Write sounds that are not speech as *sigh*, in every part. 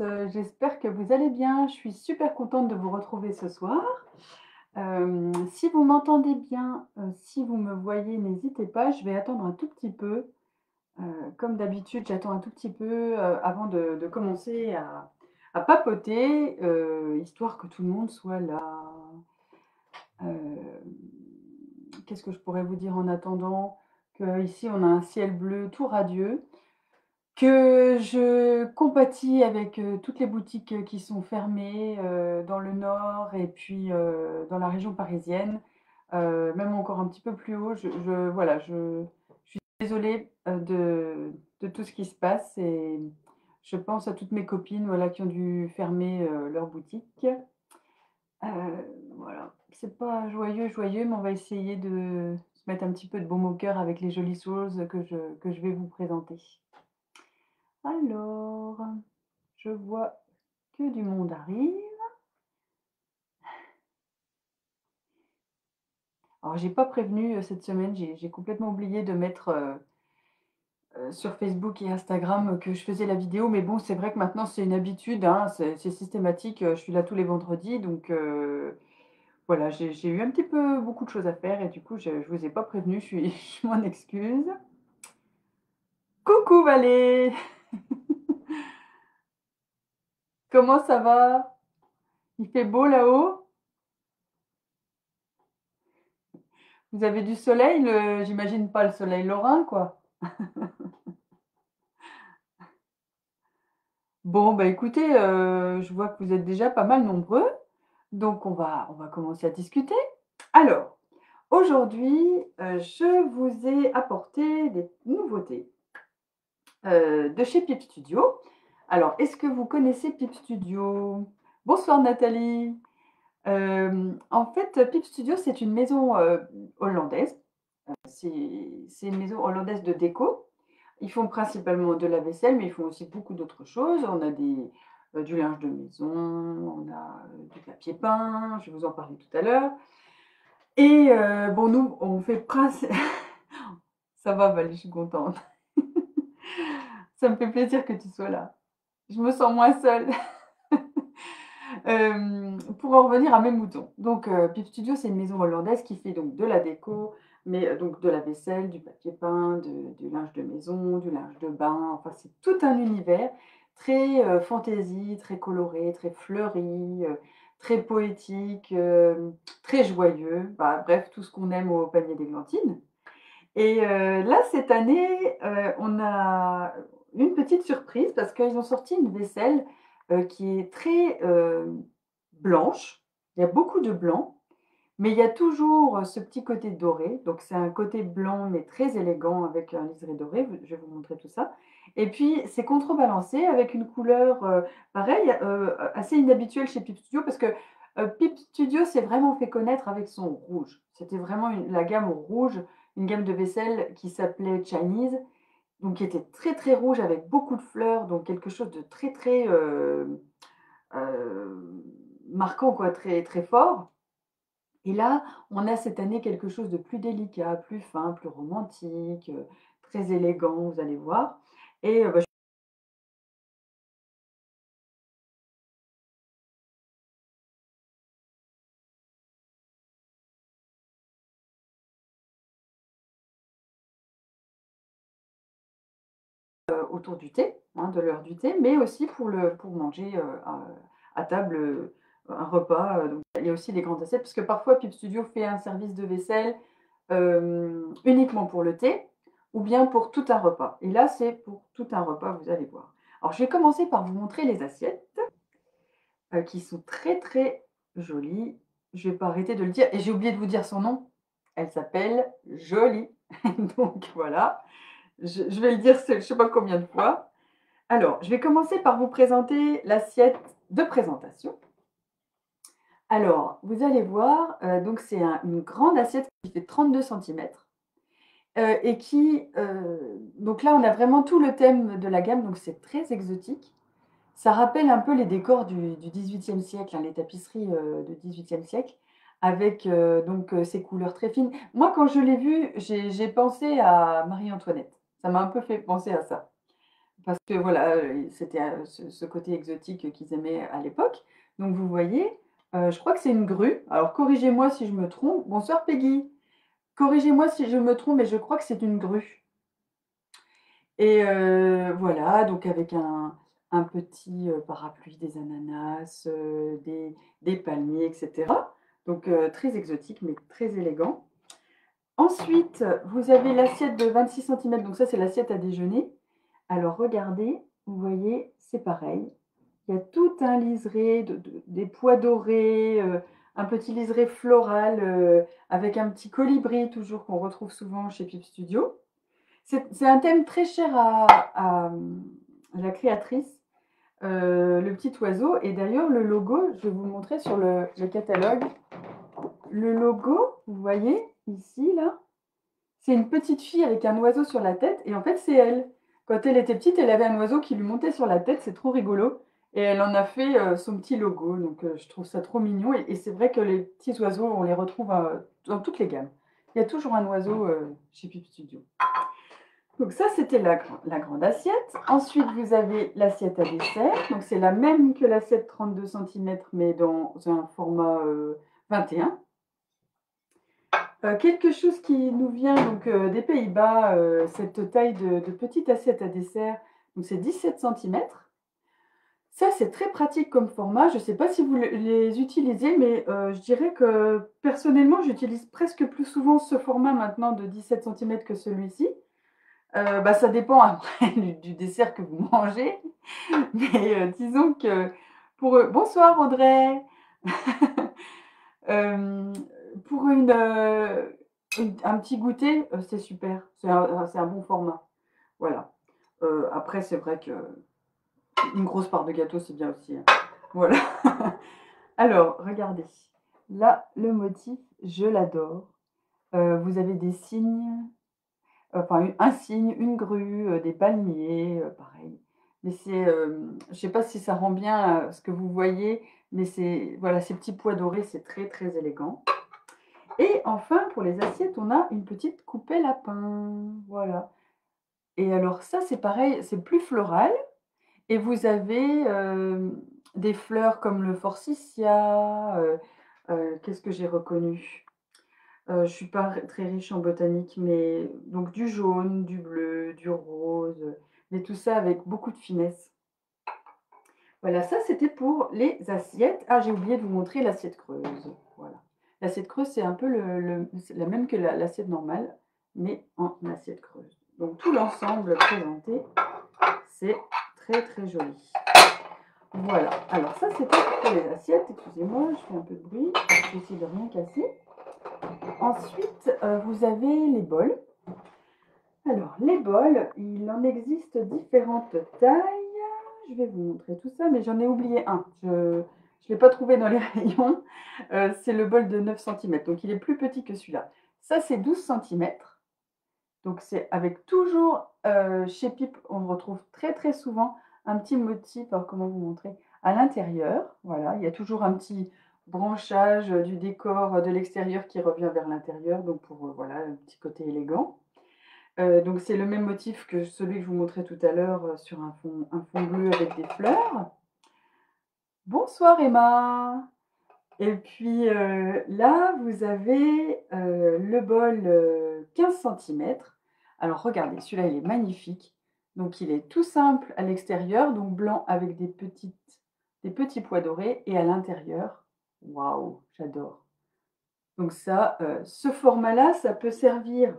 Heu, j'espère que vous allez bien. Je suis super contente de vous retrouver ce soir. Hem, si vous m'entendez bien, heu, si vous me voyez, n'hésitez pas, je vais attendre un tout petit peu. Comme d'habitude, j'attends un tout petit peu, avant de commencer à à papoter, histoire que tout le monde soit là. Qu'est-ce que je pourrais vous dire en attendant? Qu'ici, on a un ciel bleu tout radieux. Que je compatis avec, heu, toutes les boutiques, heu, qui sont fermées, heu, dans le nord et puis, dans la région parisienne, même encore un petit peu plus haut. Je voilà, je suis désolée, de tout ce qui se passe et je pense à toutes mes copines, voilà, qui ont dû fermer, leur boutique. Heu, voilà, c'est pas joyeux, joyeux, mais on va essayer de se mettre un petit peu de baume au cœur avec les jolies choses que je que je vais vous présenter. Alors, je vois que du monde arrive. Alors j'ai pas prévenu, heu, cette semaine, j'ai complètement oublié de mettre, heu heu, sur Facebook et Instagram, que je faisais la vidéo, mais bon, c'est vrai que maintenant c'est une habitude, hein, c'est systématique, je suis là tous les vendredis donc voilà, j'ai eu un petit peu beaucoup de choses à faire et du coup, je je vous ai pas prévenu, je *laughs* je m'en excuse. Coucou Valé! Comment ça va? Il fait beau là-haut? Vous avez du soleil, le j'imagine pas le soleil lorrain, quoi? *laughs* Bon, bah, écoutez, heu, je vois que vous êtes déjà pas mal nombreux, donc on va commencer à discuter. Alors, aujourd'hui, heu, je vous ai apporté des nouveautés, heu, de chez Pip Studio. Alors, est-ce que vous connaissez Pip Studio? Bonsoir Nathalie! Hem, en fait, Pip Studio, c'est une maison, heu, hollandaise. Heu, c'est une maison hollandaise de déco. Ils font principalement de la vaisselle, mais ils font aussi beaucoup d'autres choses. On a du linge de maison, on a, du papier peint, je vais vous en parler tout à l'heure. Et bon, nous, on fait *laughs* ça va Vali, je suis contente. *laughs* Ça me fait plaisir que tu sois là. Je me sens moins seule. Hem, *laughs* pour en revenir à mes moutons, donc heu, Pip Studio, c'est une maison hollandaise qui fait donc de la déco, mais heu, donc de la vaisselle, du papier peint, de du linge de maison, du linge de bain, enfin, c'est tout un univers très, heu, fantaisie, très coloré, très fleuri, très poétique, très joyeux, bah, bref, tout ce qu'on aime au panier d'églantines. Et là, cette année, on a une petite surprise parce qu'ils ont sorti une vaisselle, heu, qui est très, hem, blanche. Il y a beaucoup de blanc, mais il y a toujours ce petit côté doré, donc c'est un côté blanc, mais très élégant avec un liseré doré, je vais vous montrer tout ça. Et puis, c'est contrebalancé avec une couleur, heu, pareil, heu, assez inhabituelle chez Pip Studio parce que, Pip Studio s'est vraiment fait connaître avec son rouge. C'était vraiment la gamme rouge, une gamme de vaisselle qui s'appelait Chinese, donc qui était très, très rouge avec beaucoup de fleurs, donc quelque chose de très, très, hem, hem, marquant quoi, très, très fort. Et là, on a cette année quelque chose de plus délicat, plus fin, plus romantique, heu, très élégant, vous allez voir. Et bah, autour du thé, hein, de l'heure du thé, mais aussi pour le pour manger, heu, à table, heu, un repas, donc il y a aussi des grandes assiettes parce que parfois Pip Studio fait un service de vaisselle, uniquement pour le thé ou bien pour tout un repas. Et là, c'est pour tout un repas, vous allez voir. Alors, je vais commencer par vous montrer les assiettes qui sont très, très jolies. Je vais pas arrêter de le dire et j'ai oublié de vous dire son nom. Elle s'appelle Jolie. *laughs* Donc voilà, je vais le dire je sais pas combien de fois. Alors, je vais commencer par vous présenter l'assiette de présentation. Alors, vous allez voir, heu, donc c'est un une grande assiette qui fait 32 centimètres, heu, et qui, heu donc là, on a vraiment tout le thème de la gamme, donc c'est très exotique. Ça rappelle un peu les décors du du 18e siècle, hein, les tapisseries, du 18e siècle avec, donc ces couleurs très fines. Moi, quand je l'ai vu, j'ai j'ai pensé à Marie-Antoinette. Ça m'a un peu fait penser à ça. parce que voilà, c'était, ce côté exotique qu'ils aimaient à l'époque. Donc vous voyez, je crois que c'est une grue. Alors corrigez-moi si je me trompe. Bonsoir Peggy. Corrigez-moi si je me trompe, mais je crois que c'est une grue. Et voilà, donc avec un petit, parapluie, des ananas, des palmiers etc. Donc très exotique, mais très élégant. Ensuite, vous avez l'assiette de 26 cm, donc ça, c'est l'assiette à déjeuner. Alors regardez, vous voyez, c'est pareil. Il y a tout un liseré, des pois dorés, un petit liseré floral, avec un petit colibri toujours qu'on retrouve souvent chez Pip Studio. C'est un thème très cher à la créatrice. Euh, le petit oiseau. Et d'ailleurs, le logo, je vais vous montrer sur le, catalogue. Le logo, vous voyez, ici, là, c'est une petite fille avec un oiseau sur la tête. Et en fait, c'est elle. Quand elle était petite, elle avait un oiseau qui lui montait sur la tête. C'est trop rigolo. Et elle en a fait euh, son petit logo. Donc, euh, je trouve ça trop mignon. Et, c'est vrai que les petits oiseaux, on les retrouve dans toutes les gammes. Il y a toujours un oiseau chez Pip Studio. Donc ça, c'était la, grande assiette. Ensuite, vous avez l'assiette à dessert. Donc c'est la même que l'assiette 32 cm, mais dans un format 21. Euh, euh, quelque chose qui nous vient donc euh, des Pays-Bas, cette taille de, petite assiette à dessert, donc c'est 17 cm. Ça, c'est très pratique comme format. Je ne sais pas si vous les utilisez, mais je dirais que personnellement, j'utilise presque plus souvent ce format maintenant de 17 cm que celui-ci. Euh, bah, ça dépend après *laughs* du, dessert que vous mangez. Mais euh, disons que pour eux, bonsoir Audrey. *laughs* Euh, pour une, un petit goûter, c'est super. C'est un, bon format. Voilà. après, c'est vrai que une grosse part de gâteau, c'est bien aussi. Hein. Voilà. *laughs* Alors, regardez. Là, le motif, je l'adore. vous avez des signes enfin un cygne, une grue, euh, des palmiers, euh, pareil. Mais c'est, je sais pas si ça rend bien ce que vous voyez, mais c'est voilà, ces petits pois dorés, c'est très très élégant. Et enfin, pour les assiettes, on a une petite coupée lapin. Voilà. Et alors ça, c'est pareil, c'est plus floral. Et vous avez des fleurs comme le forsythia. Qu'est-ce que j'ai reconnu? Je euh, je suis pas très riche en botanique, mais donc du jaune, du bleu, du rose, mais tout ça avec beaucoup de finesse. Voilà, ça c'était pour les assiettes. Ah, j'ai oublié de vous montrer l'assiette creuse. L'assiette creuse, c'est un peu la même que l'assiette normale, mais en assiette creuse. Donc tout l'ensemble présenté, c'est très très joli. Voilà, alors ça c'était pour les assiettes. Excusez-moi, je fais un peu de bruit. Je vais essayer de rien casser. Ensuite, euh, vous avez les bols. Alors, les bols, il en existe différentes tailles. Je vais vous montrer tout ça, mais j'en ai oublié un. Ne l'ai pas trouvé dans les *laughs* rayons. Euh, c'est le bol de 9 cm, donc il est plus petit que celui-là. Ça, c'est 12 cm. Donc, c'est avec toujours, euh, chez Pip, on retrouve très très souvent un petit motif, alors comment vous montrer, à l'intérieur. Voilà, il y a toujours un petit, branchage du décor de l'extérieur qui revient vers l'intérieur, donc pour euh, voilà un petit côté élégant. Donc c'est le même motif que celui que je vous montrais tout à l'heure sur un fond bleu avec des fleurs. Bonsoir Emma Et puis là, vous avez le bol 15 cm. Alors regardez, celui-là il est magnifique. Donc il est tout simple à l'extérieur, donc blanc avec des, petites, des petits pois dorés, et à l'intérieur, Waouh, j'adore. Donc ça, euh, ce format-là, ça peut servir,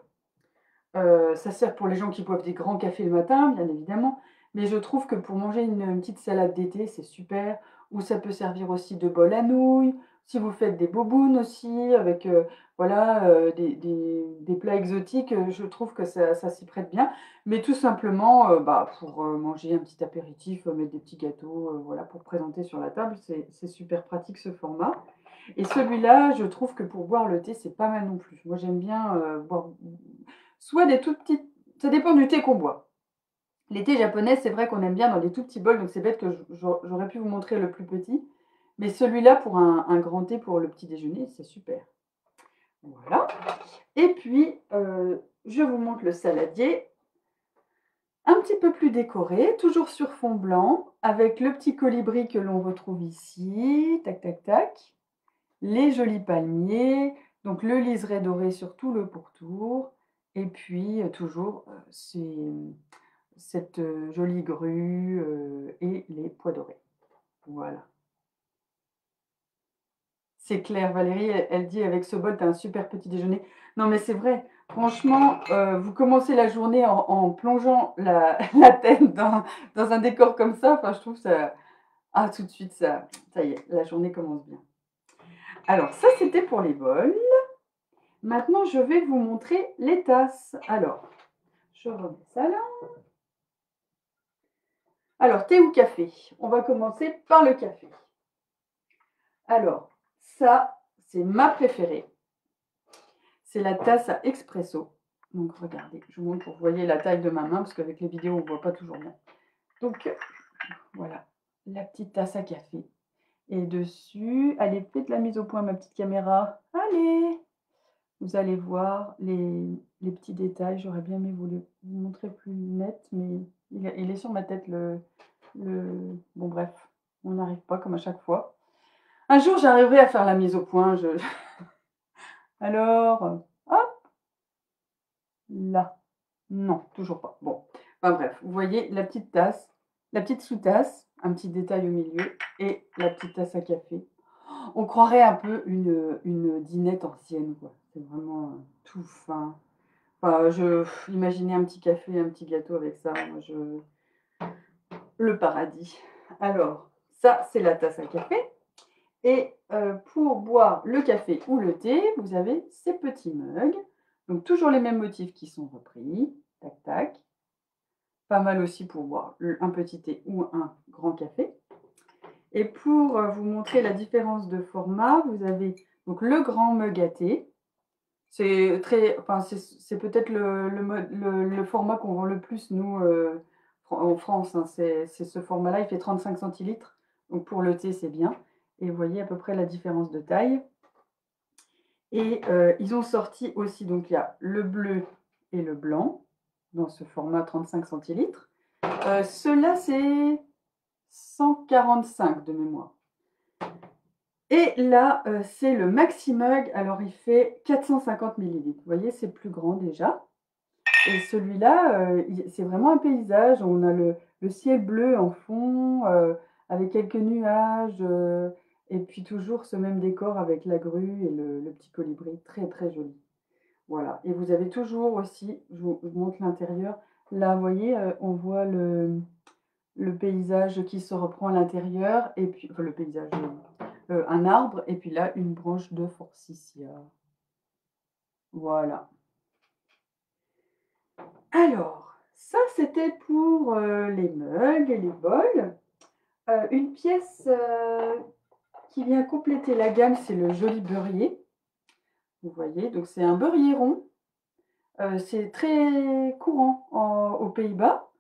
euh, ça sert pour les gens qui boivent des grands cafés le matin, bien évidemment, mais je trouve que pour manger une, petite salade d'été, c'est super. Ou ça peut servir aussi de bol à nouilles. Si vous faites des bobounes aussi, avec euh, voilà, des, plats exotiques, je trouve que ça, s'y prête bien. Mais tout simplement, bah, pour manger un petit apéritif, mettre des petits gâteaux, voilà, pour présenter sur la table, c'est super pratique ce format. Et celui-là, je trouve que pour boire le thé, c'est pas mal non plus. Moi, j'aime bien boire soit des tout petites... Ça dépend du thé qu'on boit. Les thés japonais, c'est vrai qu'on aime bien dans des tout petits bols, donc c'est bête que j'aurais pu vous montrer le plus petit. Mais celui-là, pour un, grand thé pour le petit déjeuner, c'est super. Voilà. Et puis, euh, je vous montre le saladier. un petit peu plus décoré, toujours sur fond blanc, avec le petit colibri que l'on retrouve ici, tac tac tac, les jolis palmiers, donc le liseré doré sur tout le pourtour, et puis euh, toujours euh, cette euh, jolie grue et les pois dorés. Voilà. C'est clair, Valérie, elle, dit avec ce bol, tu as un super petit déjeuner. Non, mais c'est vrai, franchement, vous commencez la journée en, plongeant la, *laughs* tête dans, un décor comme ça. Enfin, je trouve ça. Ah, tout de suite, ça, ça y est, la journée commence bien. Alors, ça, c'était pour les bols. Maintenant, je vais vous montrer les tasses. Alors, je remets ça là. Alors, thé ou café? On va commencer par le café. Alors, ça, c'est ma préférée. C'est la tasse à expresso. Donc, regardez, je vous montre pour vous voyez la taille de ma main, parce qu'avec les vidéos, on ne voit pas toujours bien. Donc, voilà, la petite tasse à café. Et dessus, allez, faites la mise au point, ma petite caméra. Allez Vous allez voir les, petits détails. J'aurais bien aimé vous le montrer plus net, mais il, est sur ma tête le. Bon, bref, on n'arrive pas comme à chaque fois. Un jour, j'arriverai à faire la mise au point. Je... *laughs* Alors, hop Là. Non, toujours pas. Bon, enfin bref, vous voyez la petite tasse, la petite sous-tasse un petit détail au milieu et la petite tasse à café. On croirait un peu une, une dinette ancienne, quoi. C'est vraiment euh, tout fin. Enfin, je imaginez un petit café, un petit gâteau avec ça. Je... Le paradis. Alors, ça, c'est la tasse à café. Et euh, pour boire le café ou le thé, vous avez ces petits mugs. Donc, toujours les mêmes motifs qui sont repris. Tac, tac. Pas mal aussi pour boire un petit thé ou un grand café. Et pour euh, vous montrer la différence de format, vous avez donc le grand mug à thé. C'est très, enfin c'est peut-être le, format qu'on vend le plus nous euh, en France. Hein. C'est ce format-là, il fait 35 centilitres. Donc pour le thé, c'est bien. Et vous voyez à peu près la différence de taille. Et euh, ils ont sorti aussi, donc il y a le bleu et le blanc dans ce format 35 centilitres. Euh, Cela, c'est 145 de mémoire. Et là, euh, c'est le Maximug. Alors, il fait 450 millilitres. Vous voyez, c'est plus grand déjà. Et celui-là, euh, c'est vraiment un paysage. On a le, ciel bleu en fond, euh, avec quelques nuages. et puis toujours ce même décor avec la grue et le, petit colibri. Très, très joli. Voilà. Et vous avez toujours aussi, je vous, montre l'intérieur. Là, vous voyez, on voit le, paysage qui se reprend à l'intérieur. Et puis, le paysage, euh, euh, un arbre. Et puis là, une branche de forsythia. Voilà. Alors, ça, c'était pour les mugs et les bols. une pièce qui vient compléter la gamme, c'est le joli beurrier. Vous voyez, donc c'est un beurrier rond. Euh, c'est très courant aux Pays-Bas.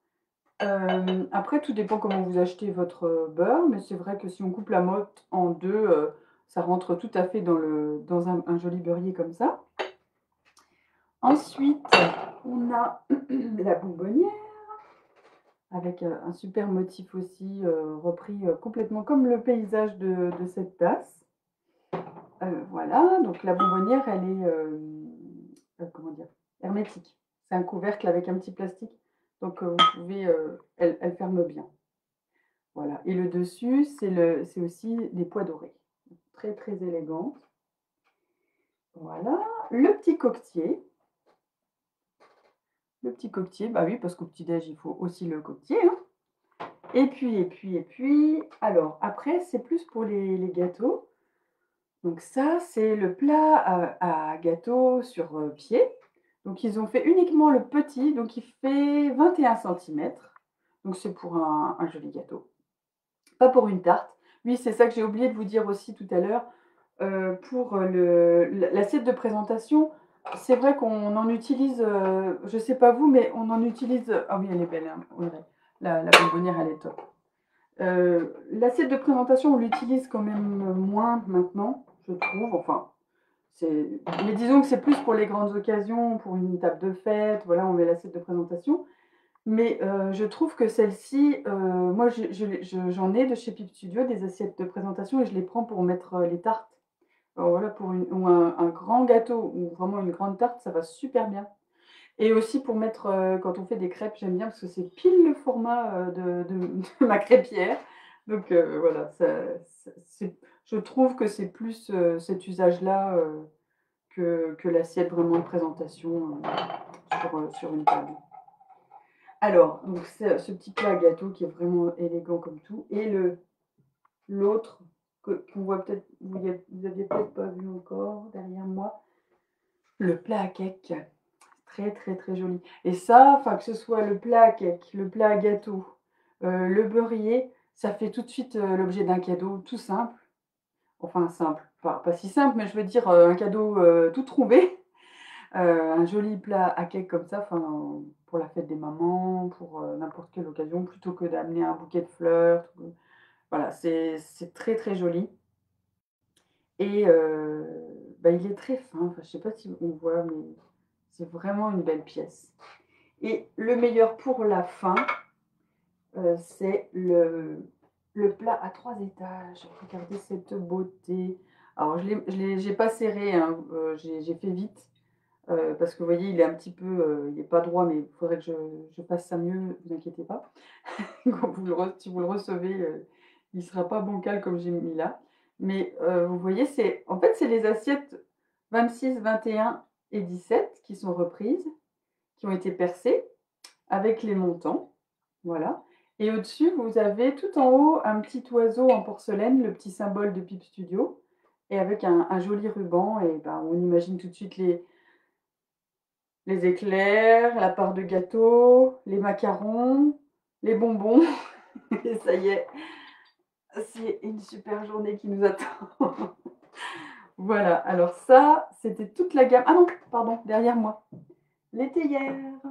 Euh, après, tout dépend comment vous achetez votre beurre, mais c'est vrai que si on coupe la motte en deux, euh, ça rentre tout à fait dans, un, joli beurrier comme ça. Ensuite, on a *clears throat* la bonbonnière avec un super motif aussi repris complètement comme le paysage de cette tasse. Euh, voilà, donc la bonbonnière, elle est, euh, euh, comment dire, hermétique. C'est un couvercle avec un petit plastique, donc vous pouvez, elle, elle, ferme bien. Voilà, et le dessus, c'est aussi des pois dorés. Très, très élégant. Voilà, le petit coquetier. Le petit coquetier, bah oui, parce qu'au petit-déj, il faut aussi le coquetier. Hein. Et puis, et puis, et puis, alors, après, c'est plus pour les gâteaux. Donc ça, c'est le plat à, gâteau sur euh, pied. Donc ils ont fait uniquement le petit, donc il fait 21 cm. Donc c'est pour un, joli gâteau. Pas pour une tarte. Oui, c'est ça que j'ai oublié de vous dire aussi tout à l'heure. Euh, pour l'assiette de présentation, c'est vrai qu'on en utilise, euh, je ne sais pas vous, mais on en utilise. Ah oui, elle est belle, hein, la, la bonbonnière, elle est top. L'assiette de présentation, on l'utilise quand même moins maintenant je trouve. Enfin. Mais disons que c'est plus pour les grandes occasions, pour une table de fête. Voilà, on met l'assiette de présentation. Mais heu, je trouve que celle-ci, heu, moi j'en ai de chez Pip Studio des assiettes de présentation et je les prends pour mettre, heu, les tartes. Voilà pour une ou un grand gâteau ou vraiment une grande tarte, ça va super bien. Et aussi pour mettre, quand on fait des crêpes, j'aime bien parce que c'est pile le format, *laughs* de ma crêpière. Donc heu, voilà, je trouve que c'est plus, heu, cet usage-là, heu, que que l'assiette vraiment de présentation, sur, une table. Alors, ce petit plat à gâteau qui est vraiment élégant comme tout et le l'autre que qu'on voit peut-être vous y êtes vous aviez peut-être pas vu encore derrière moi, le plat à cake. Très, très, très joli et ça, enfin que ce soit le plat à cake, le plat à gâteau, le beurrier, ça fait tout de suite, heu, l'objet d'un cadeau tout simple. Enfin simple, pas pas si simple, mais je veux dire, heu, un cadeau, heu, tout trouvé. *laughs* Un joli plat à cake comme ça, enfin, pour la fête des mamans, pour, n'importe quelle occasion, plutôt que d'amener un bouquet de fleurs, voilà, c'est très, très joli et bah, il est très fin, enfin, je sais pas si on voit, mais c'est vraiment une belle pièce et le meilleur pour la fin, heu, c'est le plat à 3 étages. Regardez cette beauté. Alors je j'ai pas serré, hein, heu, j'ai fait vite, heu, parce que vous voyez, il est un petit peu, il est pas droit, mais il faudrait que je fasse ça mieux, vous inquiétez pas. *laughs* Si vous le recevez, il sera pas bancal comme j'ai mis là. Mais, vous voyez, en fait, c'est les assiettes 26, 21 et 17 qui sont reprises, qui ont été percées avec les montants, voilà et au-dessus, vous avez tout en haut un petit oiseau en porcelaine, le petit symbole de Pip Studio et avec un joli ruban et ben, on imagine tout de suite les les éclairs, la part de gâteau, les macarons, les bonbons *laughs* et ça y est, c'est une super journée qui nous attend. *laughs* Voilà, alors ça, c'était toute la gamme ah non, pardon, derrière moi, les théières.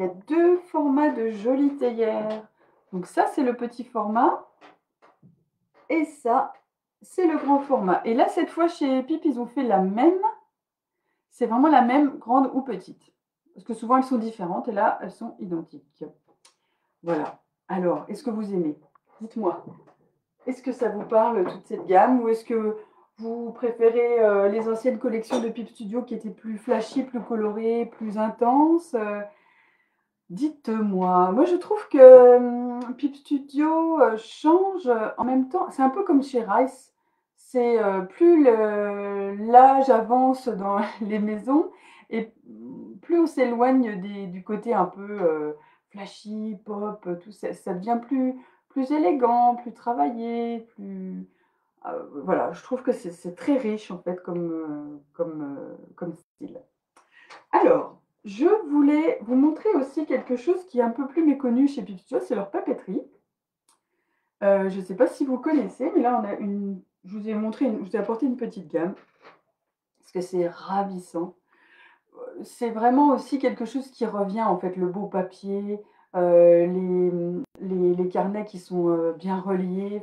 Il y a 2 formats de jolies théières. Donc ça, c'est le petit format et ça, c'est le grand format et là, cette fois, chez Pip, ils ont fait la même. C'est vraiment la même, grande ou petite. Parce que souvent, elles sont différentes et là, elles sont identiques. Voilà. Alors, est-ce que vous aimez? Dites-moi. Est-ce que ça vous parle, toute cette gamme? Ou est-ce que vous préférez, heu, les anciennes collections de Pip Studio qui étaient plus flashy, plus colorées, plus intenses, heu? Dites-moi. Moi, je trouve que, mmh, Pip Studio, heu, change, heu, en même temps c'est un peu comme chez Rice. C'est, heu, plus l'âge avance dans *laughs* les maisons et plus on s'éloigne du côté un peu, flashy, pop, tout ça ça devient plus plus élégant, plus travaillé, voilà, je trouve que c'est très riche, en fait, comme, comme style. Alors, je voulais vous montrer aussi quelque chose qui est un peu plus méconnu chez Pip Studio, c'est leur papeterie. Heu, je sais pas si vous connaissez, mais là, on a une je vous ai montré une je vous ai apporté une petite gamme parce que c'est ravissant. Heu, c'est vraiment aussi quelque chose qui revient, en fait, le beau papier, heu, les, les carnets qui sont, bien reliés,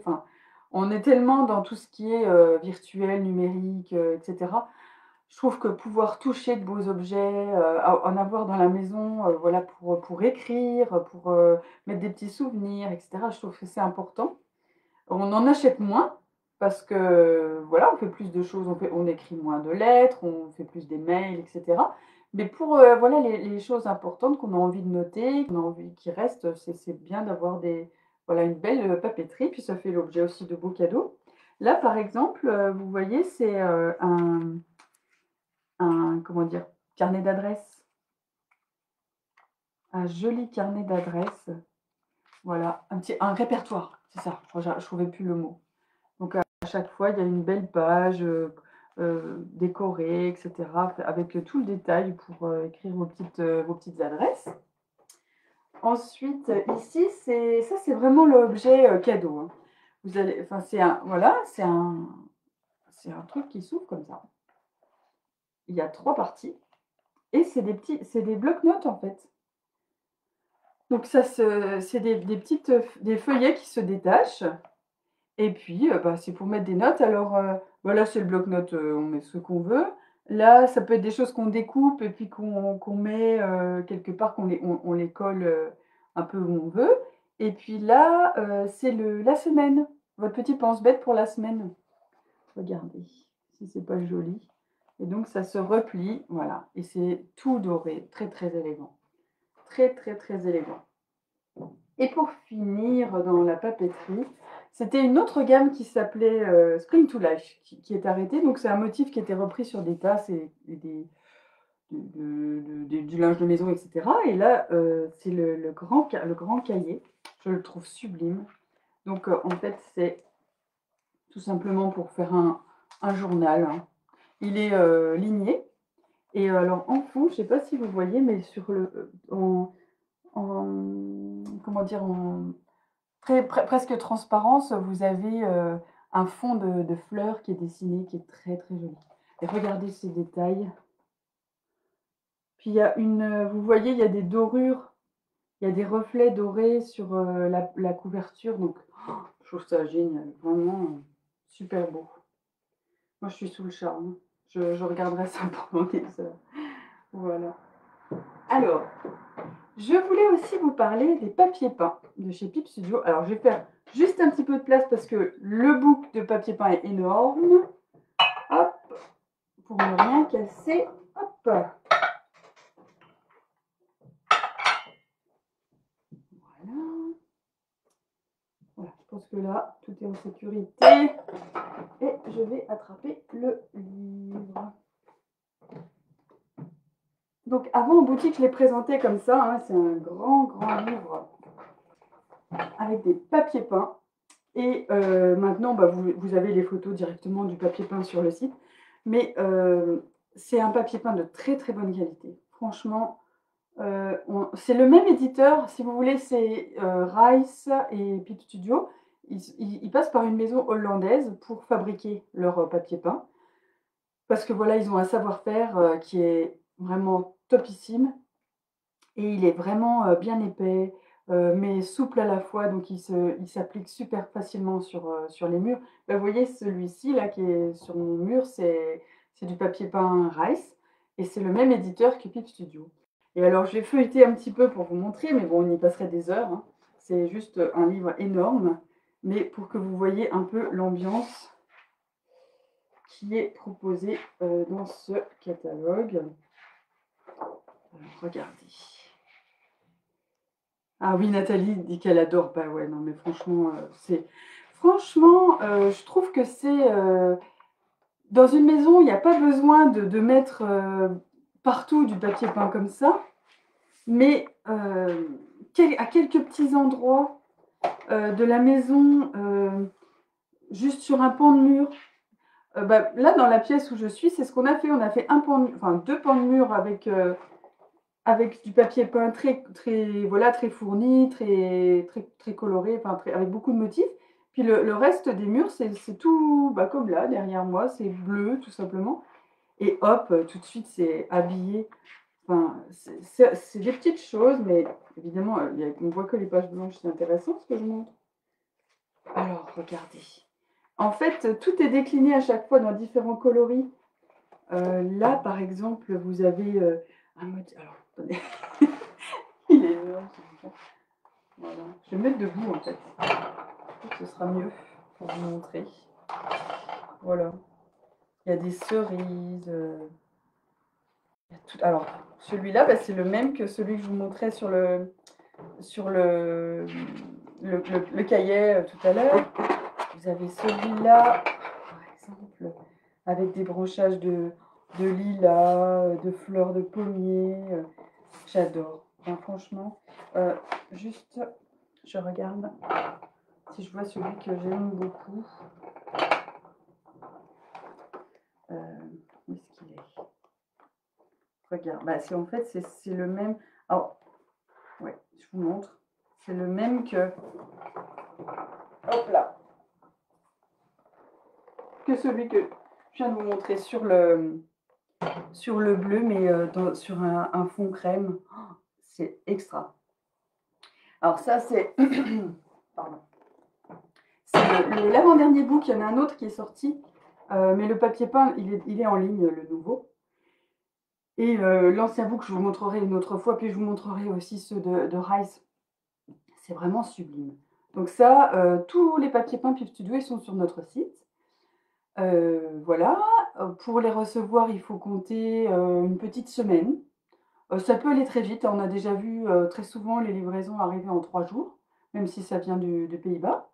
on est tellement dans tout ce qui est, virtuel, numérique, heu et cetera. Je trouve que pouvoir toucher de beaux objets, heu, en avoir dans la maison, heu, voilà, pour, pour écrire, pour, heu, mettre des petits souvenirs et cetera, je trouve que c'est important. On en achète moins parce que, voilà, on fait plus de choses, on écrit moins de lettres, on fait plus des mails et cetera. Mais pour, voilà, les choses importantes qu'on a envie de noter, qu'on a envie qui restent, c'est bien d'avoir des voilà, une belle, papeterie, puis ça fait l'objet aussi de beaux cadeaux. Là, par exemple, vous voyez, c'est, un un comment dire? Carnet d'adresses. Un joli carnet d'adresses. Voilà, un petit un répertoire, c'est ça, je je trouvais plus le mot. Donc à chaque fois, il y a une belle page, heu heu, décorée et cetera, f avec tout le détail pour, heu, écrire vos petites, vos petites adresses. Ensuite, ici, c'est ça, c'est vraiment l'objet, cadeau, hein. Vous allez enfin, c'est un voilà, c'est un c'est un truc qui s'ouvre comme ça. Il y a 3 parties et c'est des petits c'est des blocs-notes, en fait. Donc ça c'est des des petites, des feuillets qui se détachent et puis, heu, bah, c'est pour mettre des notes. Alors, heu, bah, là, c'est le bloc-notes, heu, on met ce qu'on veut. Là, ça peut être des choses qu'on découpe et puis qu'on met, quelque part, qu'on les on les colle, un peu où on veut. Et puis là, c'est la semaine, votre petit pense-bête pour la semaine. Regardez si c'est pas joli et donc ça se replie, voilà et c'est tout doré, très, très élégant. Très, très, très élégant. Et pour finir dans la papeterie, c'était une autre gamme qui s'appelait, heu, Spring to Life qui est arrêtée. Donc c'est un motif qui était repris sur des tasses et des de de de du linge de maison et cetera et là, heu, c'est le grand le grand cahier. Je le trouve sublime. Donc heu, en fait, c'est tout simplement pour faire un un journal, hein. Il est, heu, ligné et alors en fond, je sais pas si vous voyez, mais sur le, heu, en en comment dire? En presque transparence, vous avez, un fond de fleurs qui est dessiné, qui est très, très joli et regardez ces détails. Puis il y a une, vous voyez, il y a des dorures, il y a des reflets dorés sur, la couverture donc je trouve ça génial, vraiment super beau. Moi, je suis sous le charme. Je regarderai ça *laughs* pendant des heures. Voilà. Alors, je voulais aussi vous parler des papiers peints de chez Pip Studio. Alors, je vais faire juste un petit peu de place parce que le book de papier peint est énorme. Hop, pour ne rien casser. Hop. Voilà, je pense que là, tout est en sécurité. Et je vais attraper le livre. Donc avant en boutique, je l'ai présenté comme ça. Hein, c'est un grand, grand livre avec des papiers peints. Et euh, maintenant, bah, vous, avez les photos directement du papier peint sur le site. Mais euh, c'est un papier peint de très, très bonne qualité. Franchement, euh, c'est le même éditeur, si vous voulez, c'est Rice et Pip Studio. Ils, passent par une maison hollandaise pour fabriquer leur euh, papier peint. Parce que voilà, ils ont un savoir-faire euh, qui est vraiment topissime. Et il est vraiment euh, bien épais, mais souple à la fois, donc il s'applique super facilement sur, sur les murs. Bah, vous voyez, celui-ci, là, qui est sur mon mur, c'est du papier peint Rice. Et c'est le même éditeur que Pip Studio. Et alors, je vais feuilleter un petit peu pour vous montrer, mais bon, on y passerait des heures. Hein. C'est juste un livre énorme, mais pour que vous voyez un peu l'ambiance qui est proposée euh, dans ce catalogue. Regardez. Ah oui, Nathalie dit qu'elle adore. Bah ouais, non, mais franchement, euh, c'est. Franchement, euh, je trouve que c'est. Dans une maison, il n'y a pas besoin de, mettre partout du papier peint comme ça, mais à quelques petits endroits de la maison, juste sur un pan de mur. Bah, là, dans la pièce où je suis, c'est ce qu'on a fait. On a fait un pan enfin, deux pans de mur avec avec du papier peint très, très, voilà, très fourni, très, très, très coloré, enfin, avec beaucoup de motifs. Puis le, le reste des murs, c'est tout bah, comme là, derrière moi, c'est bleu tout simplement. Et hop, tout de suite, c'est habillé. Enfin, c'est des petites choses, mais évidemment, on voit que les pages blanches, c'est intéressant ce que je montre. Alors, regardez. En fait, tout est décliné à chaque fois dans différents coloris. Euh, là, par exemple, vous avez euh, un motif. Alors, attendez. *laughs* Il est énorme. Voilà. Je vais me mettre debout en fait. Ce sera mieux pour vous montrer. Voilà. Il y a des cerises. Alors, celui-là, bah, c'est le même que celui que je vous montrais sur le, cahier euh, tout à l'heure. Vous avez celui-là, par exemple, avec des branchages de, lilas, euh, de fleurs de pommier. euh, J'adore. Franchement, juste, je regarde si je vois celui que j'aime beaucoup où est-ce qu'il est Regarde, bah, c'est en fait, c'est le même. Alors, ouais, je vous montre. C'est le même que. Hop là. Que celui que je viens de vous montrer sur le, bleu, mais euh, sur un, fond crème. Oh, c'est extra. Alors, ça, c'est. *clears throat* Pardon. C'est l'avant-dernier book. Il y en a un autre qui est sorti. euh, mais le papier peint, il est en ligne, le nouveau. Et heu, l'ancien book, je vous montrerai une autre fois, puis je vous montrerai aussi ceux de Rice. C'est vraiment sublime. Donc ça, heu, tous les papiers peints Pip Studio, sont sur notre site. Heu, voilà, pour les recevoir, il faut compter, une petite semaine. Ça peut aller très vite, on a déjà vu, très souvent les livraisons arriver en 3 jours, même si ça vient des Pays-Bas.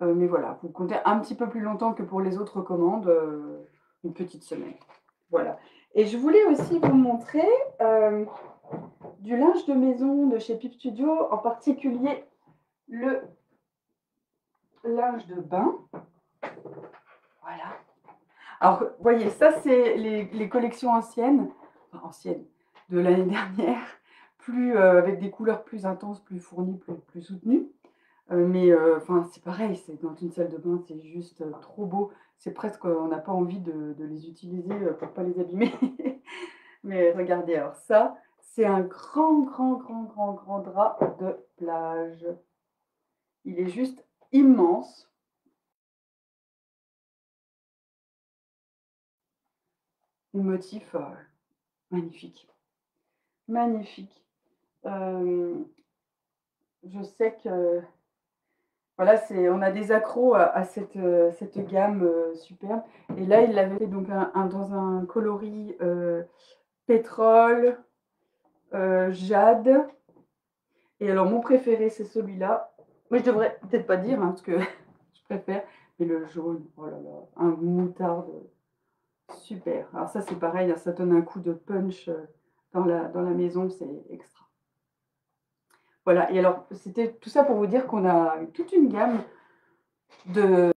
Mais voilà, vous comptez un petit peu plus longtemps que pour les autres commandes, une petite semaine. Voilà et je voulais aussi vous montrer, hem, du linge de maison de chez Pip Studio, en particulier le linge de bain. Voilà. Alors, vous voyez, ça, c'est les collections anciennes, enfin anciennes, de l'année *laughs* dernière, plus, heu, avec des couleurs plus intenses, plus fournies, plus soutenues. Heu, mais enfin, c'est pareil, c'est dans une salle de bain, c'est juste, trop beau. C'est presque, on n'a pas envie de les utiliser, heu, pour pas les abîmer. *laughs* Mais regardez, alors ça, c'est un grand, grand, grand, grand, grand drap de plage. Il est juste immense. Le motif, heu, magnifique. Magnifique. Hem, je sais que voilà, on a des accros à à cette, gamme, heu, superbe et là, il l'avait donc dans un coloris, heu, pétrole, jade et alors mon préféré, c'est celui-là. Mais je devrais peut-être pas dire, hein, parce que *laughs* je préfère, mais le jaune, oh là là, un moutarde, super. Alors ça, c'est pareil, hein, ça donne un coup de punch, dans la maison, c'est extra. Voilà et alors, c'était tout ça pour vous dire qu'on a toute une gamme de